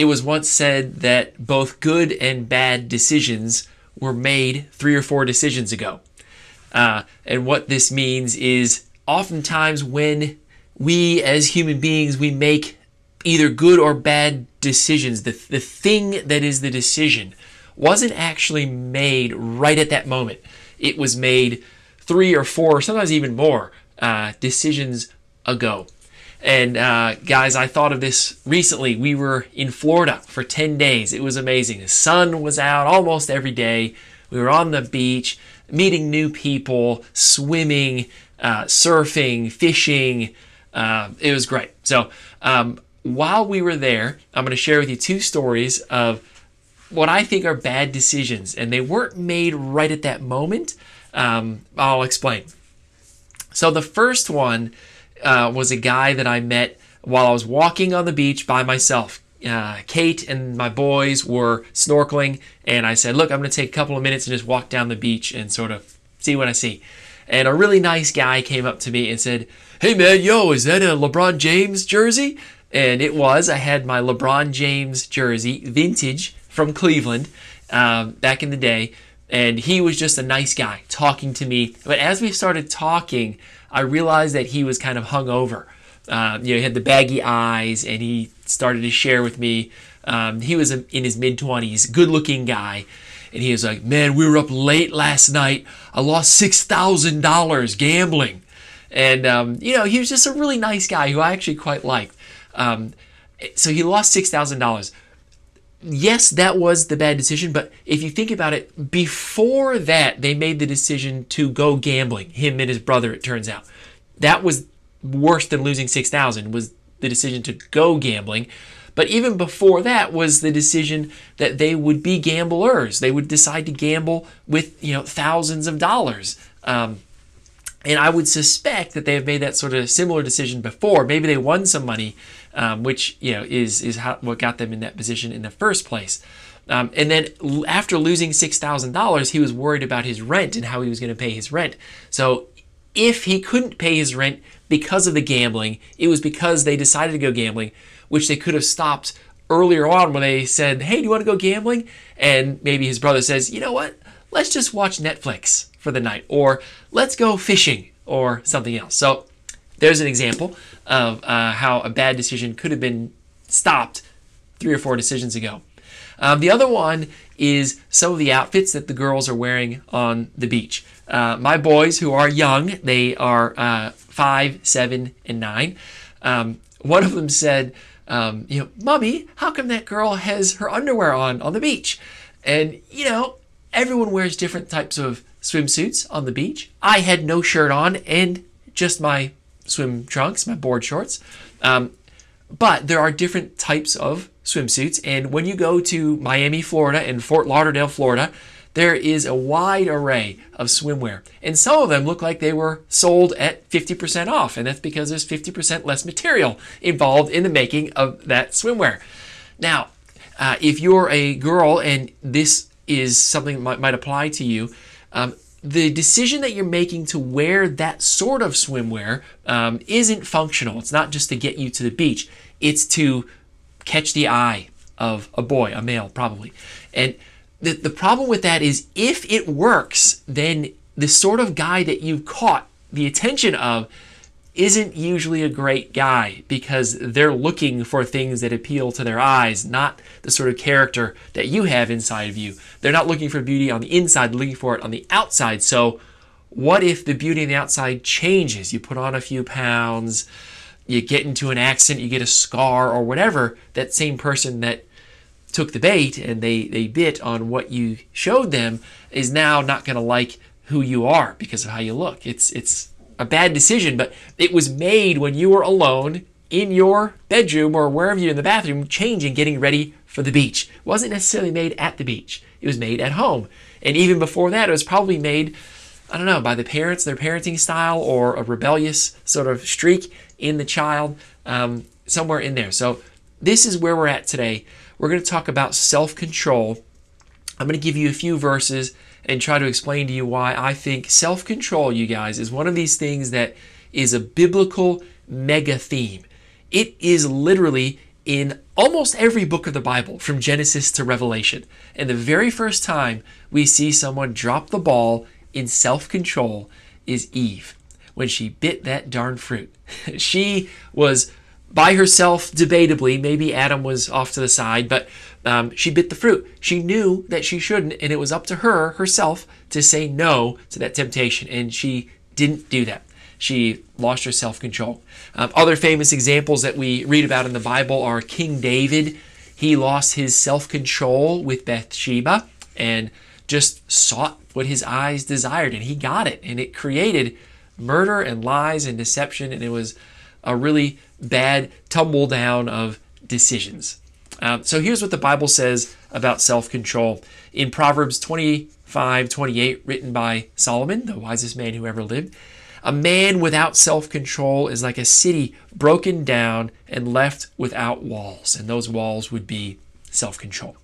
it was once said that both good and bad decisions were made three or four decisions ago. Uh, and what this means is oftentimes when we as human beings, we make either good or bad decisions. The, the thing that is the decision wasn't actually made right at that moment. It was made three or four, sometimes even more uh, decisions ago. And uh, guys, I thought of this recently. We were in Florida for 10 days. It was amazing. The sun was out almost every day. We were on the beach, meeting new people, swimming, uh, surfing, fishing. Uh, it was great. So, um, while we were there, I'm going to share with you two stories of what I think are bad decisions, and they weren't made right at that moment. Um, I'll explain. So, the first one uh, was a guy that I met while I was walking on the beach by myself. Uh, Kate and my boys were snorkeling, and I said, Look, I'm going to take a couple of minutes and just walk down the beach and sort of see what I see. And a really nice guy came up to me and said, Hey man, yo, is that a LeBron James jersey? And it was. I had my LeBron James jersey, vintage from Cleveland, um, back in the day. And he was just a nice guy talking to me. But as we started talking, I realized that he was kind of hungover. Uh, you know, he had the baggy eyes, and he started to share with me. Um, he was in his mid 20s, good looking guy. And he was like, Man, we were up late last night. I lost $6,000 gambling. And, um, you know, he was just a really nice guy who I actually quite liked. Um, so he lost $6,000 yes, that was the bad decision, but if you think about it, before that, they made the decision to go gambling, him and his brother, it turns out. That was worse than losing 6,000 was the decision to go gambling. But even before that was the decision that they would be gamblers. They would decide to gamble with, you know, thousands of dollars. Um, and I would suspect that they have made that sort of similar decision before. Maybe they won some money, um, which you know is is how, what got them in that position in the first place. Um, and then after losing six thousand dollars, he was worried about his rent and how he was going to pay his rent. So if he couldn't pay his rent because of the gambling, it was because they decided to go gambling, which they could have stopped earlier on when they said, "Hey, do you want to go gambling?" And maybe his brother says, "You know what? Let's just watch Netflix." for the night, or let's go fishing, or something else. So there's an example of uh, how a bad decision could have been stopped three or four decisions ago. Um, the other one is some of the outfits that the girls are wearing on the beach. Uh, my boys, who are young, they are uh, five, seven, and nine. Um, one of them said, um, "You know, mommy, how come that girl has her underwear on on the beach?" And you know, everyone wears different types of swimsuits on the beach. I had no shirt on and just my swim trunks, my board shorts. Um, but there are different types of swimsuits, and when you go to Miami, Florida, and Fort Lauderdale, Florida, there is a wide array of swimwear. And some of them look like they were sold at 50% off, and that's because there's 50% less material involved in the making of that swimwear. Now, uh, if you're a girl and this is something that might, might apply to you, um, the decision that you're making to wear that sort of swimwear um, isn't functional. It's not just to get you to the beach, it's to catch the eye of a boy, a male, probably. And the, the problem with that is if it works, then the sort of guy that you've caught the attention of isn't usually a great guy because they're looking for things that appeal to their eyes, not the sort of character that you have inside of you. They're not looking for beauty on the inside, they're looking for it on the outside. So, what if the beauty on the outside changes? You put on a few pounds, you get into an accident, you get a scar or whatever. That same person that took the bait and they, they bit on what you showed them is now not going to like who you are because of how you look. It's it's a bad decision, but it was made when you were alone in your bedroom or wherever you're in the bathroom, changing, getting ready for the beach. It wasn't necessarily made at the beach. It was made at home. And even before that, it was probably made, I don't know, by the parents, their parenting style, or a rebellious sort of streak in the child, um, somewhere in there. So this is where we're at today. We're going to talk about self control. I'm going to give you a few verses and try to explain to you why I think self control, you guys, is one of these things that is a biblical mega theme. It is literally in almost every book of the Bible, from Genesis to Revelation. And the very first time we see someone drop the ball in self control is Eve when she bit that darn fruit. she was by herself, debatably. Maybe Adam was off to the side, but um, she bit the fruit. She knew that she shouldn't, and it was up to her herself to say no to that temptation, and she didn't do that. She lost her self control. Um, other famous examples that we read about in the Bible are King David. He lost his self control with Bathsheba and just sought what his eyes desired, and he got it, and it created murder and lies and deception, and it was a really bad tumble down of decisions. Um, so here's what the Bible says about self control. In Proverbs 25 28, written by Solomon, the wisest man who ever lived, a man without self control is like a city broken down and left without walls, and those walls would be self control.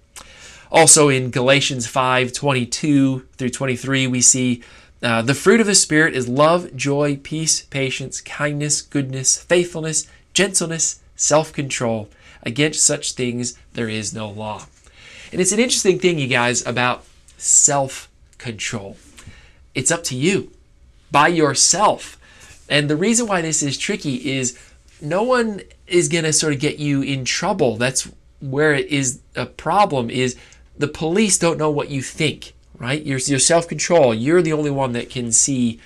Also in Galatians 5 22 through 23, we see uh, the fruit of the Spirit is love, joy, peace, patience, kindness, goodness, faithfulness, gentleness, self control. Against such things there is no law. And it's an interesting thing, you guys, about self control. It's up to you by yourself. And the reason why this is tricky is no one is going to sort of get you in trouble. That's where it is a problem is the police don't know what you think, right? Your, your self-control, you're the only one that can see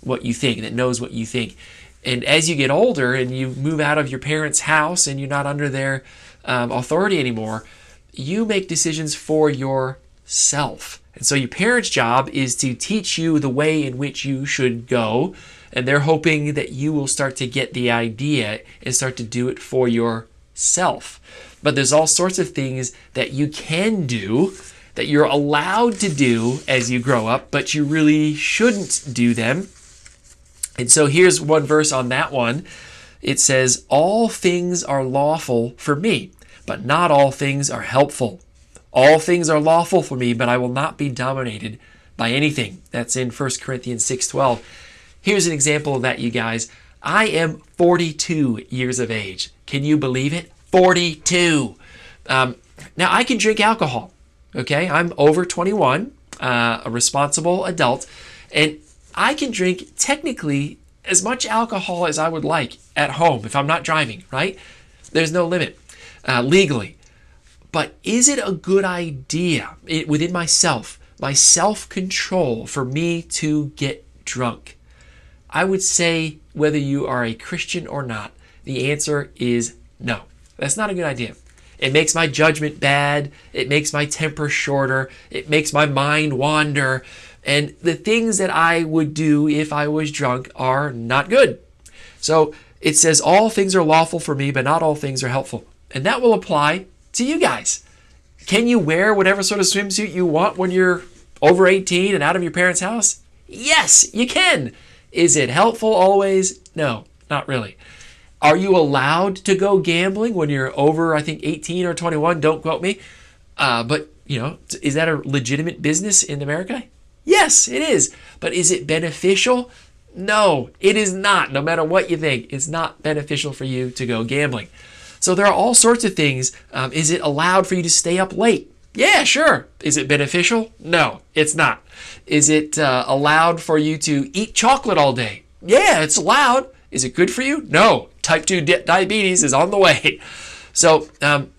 what you think, that knows what you think. And as you get older and you move out of your parents' house and you're not under their um, authority anymore, you make decisions for yourself. And so your parents' job is to teach you the way in which you should go. And they're hoping that you will start to get the idea and start to do it for yourself. But there's all sorts of things that you can do that you're allowed to do as you grow up, but you really shouldn't do them and so here's one verse on that one. It says, All things are lawful for me, but not all things are helpful. All things are lawful for me, but I will not be dominated by anything. That's in 1 Corinthians 6:12. Here's an example of that, you guys. I am 42 years of age. Can you believe it? 42. Um, now I can drink alcohol. Okay, I'm over 21, uh, a responsible adult, and I can drink technically as much alcohol as I would like at home if I'm not driving, right? There's no limit uh, legally. But is it a good idea it, within myself, my self control, for me to get drunk? I would say, whether you are a Christian or not, the answer is no. That's not a good idea. It makes my judgment bad. It makes my temper shorter. It makes my mind wander. And the things that I would do if I was drunk are not good. So it says, All things are lawful for me, but not all things are helpful. And that will apply to you guys. Can you wear whatever sort of swimsuit you want when you're over 18 and out of your parents' house? Yes, you can. Is it helpful always? No, not really. Are you allowed to go gambling when you're over, I think, 18 or 21? Don't quote me. Uh, but, you know, is that a legitimate business in America? Yes, it is. But is it beneficial? No, it is not. No matter what you think, it's not beneficial for you to go gambling. So there are all sorts of things. Um, is it allowed for you to stay up late? Yeah, sure. Is it beneficial? No, it's not. Is it uh, allowed for you to eat chocolate all day? Yeah, it's allowed. Is it good for you? No. Type 2 di- diabetes is on the way. So, um,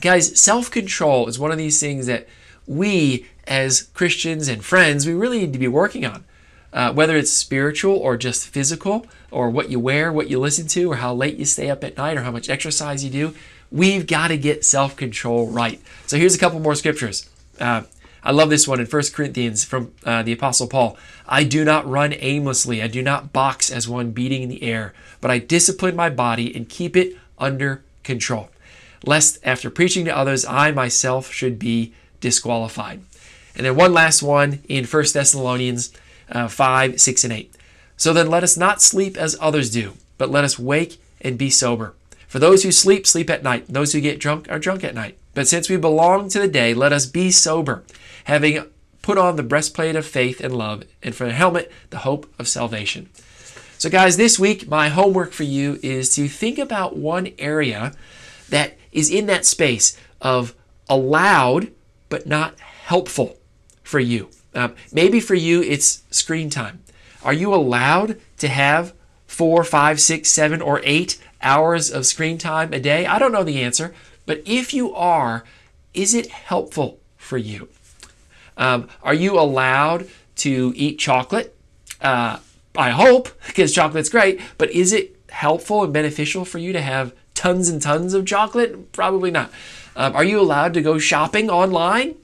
guys, self control is one of these things that we as Christians and friends, we really need to be working on. Uh, whether it's spiritual or just physical, or what you wear, what you listen to, or how late you stay up at night, or how much exercise you do, we've got to get self control right. So here's a couple more scriptures. Uh, I love this one in 1 Corinthians from uh, the Apostle Paul. I do not run aimlessly, I do not box as one beating in the air, but I discipline my body and keep it under control, lest after preaching to others, I myself should be disqualified. And then one last one in 1 Thessalonians uh, 5, 6, and 8. So then let us not sleep as others do, but let us wake and be sober. For those who sleep, sleep at night. Those who get drunk are drunk at night. But since we belong to the day, let us be sober, having put on the breastplate of faith and love, and for the helmet, the hope of salvation. So, guys, this week, my homework for you is to think about one area that is in that space of allowed but not helpful for you. Um, maybe for you, it's screen time. Are you allowed to have four, five, six, seven, or eight hours of screen time a day? I don't know the answer, but if you are, is it helpful for you? Um, are you allowed to eat chocolate? Uh, I hope, because chocolate's great, but is it helpful and beneficial for you to have tons and tons of chocolate? Probably not. Um, are you allowed to go shopping online?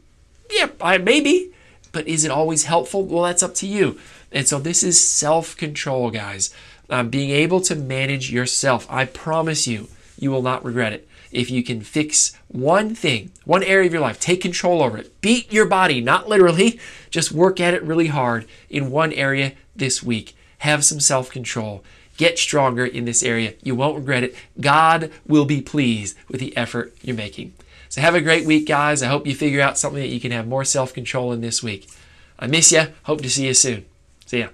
Yeah, I, maybe. But is it always helpful? Well, that's up to you. And so this is self control, guys. Um, being able to manage yourself. I promise you, you will not regret it. If you can fix one thing, one area of your life, take control over it. Beat your body, not literally, just work at it really hard in one area this week. Have some self control. Get stronger in this area. You won't regret it. God will be pleased with the effort you're making. So have a great week, guys. I hope you figure out something that you can have more self control in this week. I miss you. Hope to see you soon. See ya.